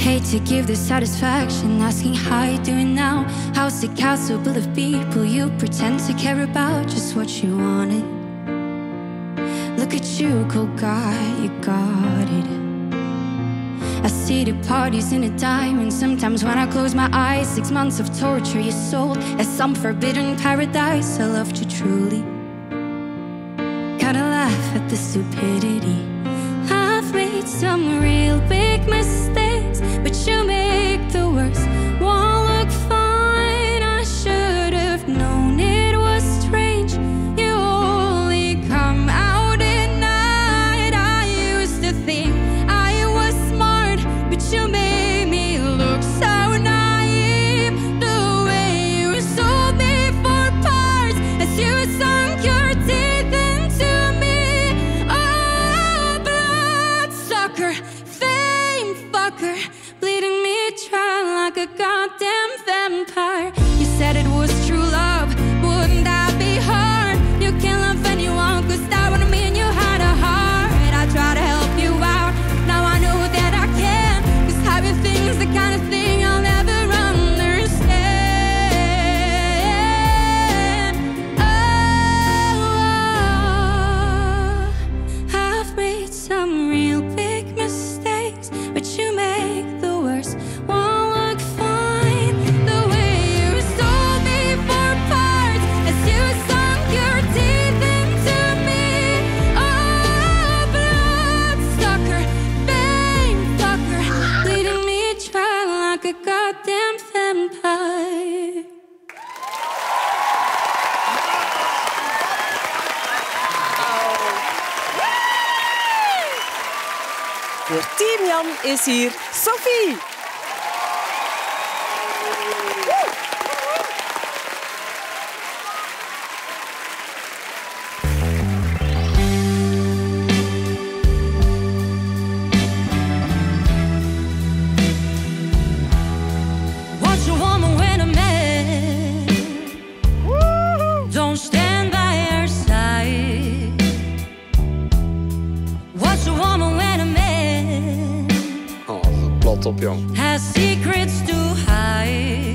Hate to give the satisfaction, asking how you doing now. How's the castle full of people you pretend to care about? Just what you wanted. Look at you, cool guy, you got it. I see the parties in a diamond. Sometimes when I close my eyes, six months of torture you sold as some forbidden paradise. I loved you truly. Gotta laugh at the stupidity. I've made some real bleeding me dry like a goddamn vampire. Voor Team Jan is hier Sophie. Has secrets to hide?